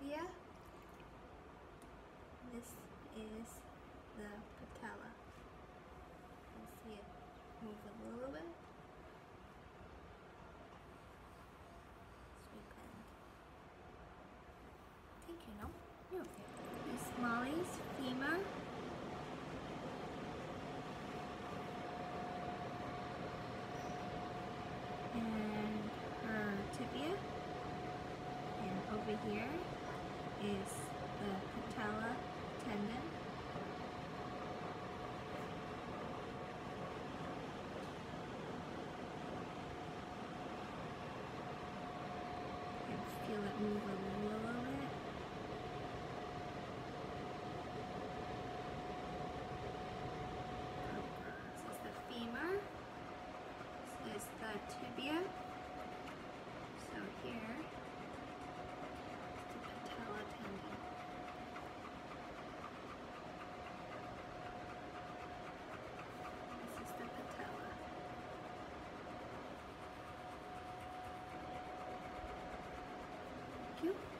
tibia. This is the patella. You see it move a little bit. We can take you know. Yeah. This is Mollie's femur. And her tibia. And over here is the patella tendon. Can feel it move a little bit. This is the femur. This is the tibia. Thank you.